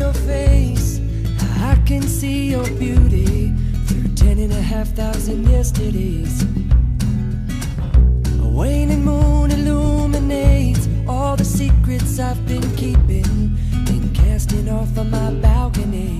your face. I can see your beauty through ten and a half thousand yesterdays. A waning moon illuminates all the secrets I've been keeping and casting off on my balcony.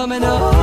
coming up.